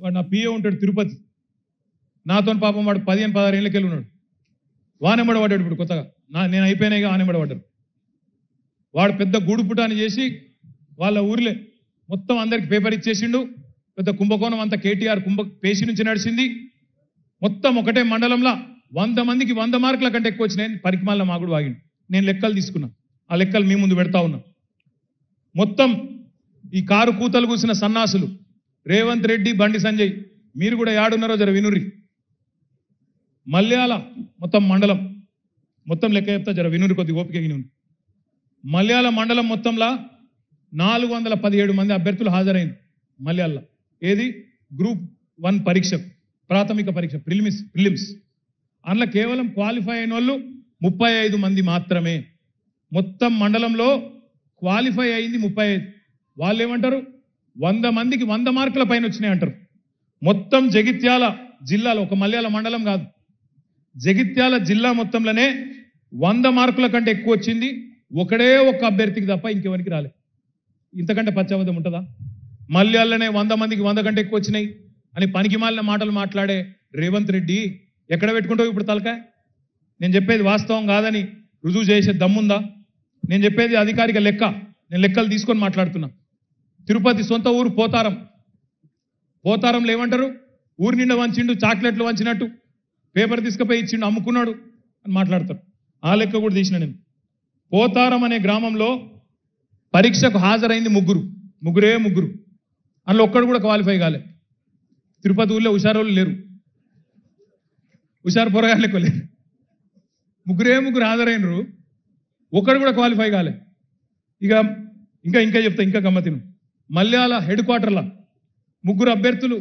వాడు నా పిఏ ఉంటాడు తిరుపతి. నాతో పాపం వాడు పదిహేను పదహారు ఏళ్ళకి వెళ్ళి ఉన్నాడు. వానెంబడ పడ్డాడు ఇప్పుడు కొత్తగా. నా నేను అయిపోయినాయిగా వానెంబడ పడ్డాడు. వాడు పెద్ద గూడుపుటాన్ని చేసి వాళ్ళ ఊర్లే మొత్తం అందరికి పేపర్ ఇచ్చేసిండు. పెద్ద కుంభకోణం అంతా కేటీఆర్ కుంభ పేషి నుంచి నడిచింది. మొత్తం ఒకటే మండలంలో వంద మందికి వంద మార్కుల కంటే ఎక్కువ వచ్చినాయి. పరికిమాల మాగుడు వాగిండు. నేను లెక్కలు తీసుకున్నా. ఆ లెక్కలు మీ ముందు పెడతా ఉన్నా. మొత్తం ఈ కారు కూతలు కూసిన సన్నాసులు రేవంత్ రెడ్డి బండి సంజయ్ మీరు కూడా యాడున్నారో జర వినుర్రి. మల్యాల మొత్తం మండలం మొత్తం లెక్క చెప్తా జర వినురి కొద్ది ఓపిక వినురి మలయాళ మండలం మొత్తంలో నాలుగు వందల పదిహేడు మంది అభ్యర్థులు హాజరైంది మలయాళ ఏది? గ్రూప్ వన్ పరీక్ష ప్రాథమిక పరీక్ష ప్రిలిమ్స్ ప్రిలిమ్స్. అందులో కేవలం క్వాలిఫై అయిన వాళ్ళు ముప్పై ఐదు మంది మాత్రమే. మొత్తం మండలంలో క్వాలిఫై అయింది ముప్పై ఐదు. వాళ్ళు ఏమంటారు వంద మందికి వంద మార్కుల పైన వచ్చినాయి అంటారు. మొత్తం జగిత్యాల జిల్లాలో ఒక మల్యాల మండలం కాదు. జగిత్యాల జిల్లా మొత్తంలోనే వంద మార్కుల కంటే ఎక్కువ వచ్చింది. ఒకడే ఒక అభ్యర్థికి తప్ప ఇంకెవరికి రాలే. ఇంతకంటే పచ్చవదం ఉంటుందా? మల్యాలనే వంద మందికి వంద కంటే ఎక్కువ వచ్చినాయి అని పనికి మాలిన మాటలు మాట్లాడే రేవంత్ రెడ్డి ఎక్కడ పెట్టుకుంటావు ఇప్పుడు తలకాయ? నేను చెప్పేది వాస్తవం కాదని రుజువు చేసే దమ్ముందా? నేను చెప్పేది అధికారిక లెక్క. నేను లెక్కలు తీసుకొని మాట్లాడుతున్నా. తిరుపతి సొంత ఊరు పోతారం. పోతారంలో ఏమంటారు ఊరి నిండా వంచిండు చాక్లెట్లు వంచినట్టు. పేపర్ తీసుకుపోయి ఇచ్చిండు అమ్ముకున్నాడు అని మాట్లాడతారు. ఆ లెక్క కూడా తీసిన నేను. పోతారం అనే గ్రామంలో పరీక్షకు హాజరైంది ముగ్గురు. ముగ్గురే ముగ్గురు. అందులో ఒక్కడు కూడా క్వాలిఫై కాలే. తిరుపతి ఊళ్ళో హుషారోళ్ళు లేరు. హుషారు పొరగాళ్ళకు లేరు ముగ్గురే ముగ్గురు హాజరైనరు. ఒక్కడు కూడా క్వాలిఫై కాలే. ఇక ఇంకా ఇంకా చెప్తా ఇంకా గమ్మతిను మల్యాల హెడ్ క్వార్టర్ల ముగ్గురు అభ్యర్థులు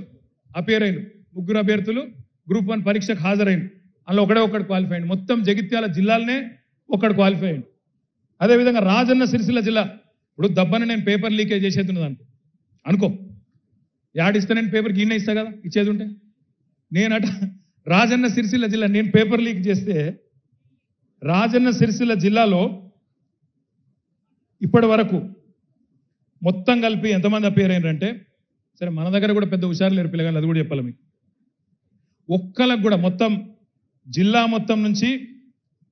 అపేర్ అయిన ముగ్గురు అభ్యర్థులు గ్రూప్ వన్ పరీక్షకు హాజరైన అందులో ఒకడే ఒకడు క్వాలిఫై అయింది మొత్తం జగిత్యాల జిల్లాలనే ఒకడు క్వాలిఫై అయింది అదేవిధంగా రాజన్న సిరిసిల్ల జిల్లా. ఇప్పుడు దబ్బని నేను పేపర్ లీకేజ్ చేసేది ఉన్నదాన్ని అనుకో. అనుకో యాడిస్తా నేను పేపర్ గీనే ఇస్తా కదా ఇచ్చేది ఉంటే. నేనట రాజన్న సిరిసిల్ల జిల్లా నేను పేపర్ లీక్ చేస్తే రాజన్న సిరిసిల్ల జిల్లాలో ఇప్పటి వరకు మొత్తం కలిపి ఎంతమంది అపేర్ అయినారంటే సరే మన దగ్గర కూడా పెద్ద హుషారు లేరు పిల్లగాళ్ళు అది కూడా చెప్పాలి మీకు. ఒక్కలకు కూడా మొత్తం జిల్లా మొత్తం నుంచి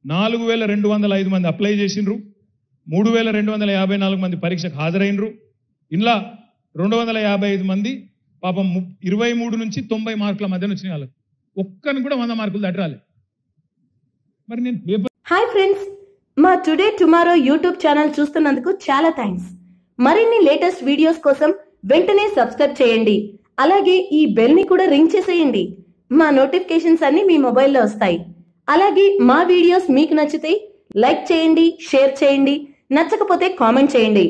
నాలుగు వేల రెండు వందల ఐదు మంది అప్లై చేసిండ్రు. మూడు వేల రెండు వందల యాభై నాలుగు మంది పరీక్షకు హాజరైనరు. ఇలా రెండు వందల యాభై ఐదు మంది పాపం ము- ఇరవై మూడు నుంచి తొంభై మార్కుల మధ్యన వచ్చిన వాళ్ళకి. ఒక్కని కూడా వంద మార్కులు దట్టరాలి మరి నేను పేపర్ హాయ్ ఫ్రెండ్స్ మా టుడే టుమారో యూట్యూబ్ ఛానల్ చూస్తున్నందుకు చాలా థ్యాంక్స్. మరిన్ని లేటెస్ట్ వీడియోస్ కోసం వెంటనే సబ్స్క్రైబ్ చేయండి. అలాగే ఈ బెల్ని కూడా రింగ్ చేసేయండి. మా నోటిఫికేషన్స్ అన్ని మీ మొబైల్లో వస్తాయి. అలాగే మా వీడియోస్ మీకు నచ్చితే లైక్ చేయండి షేర్ చేయండి. నచ్చకపోతే కామెంట్ చేయండి.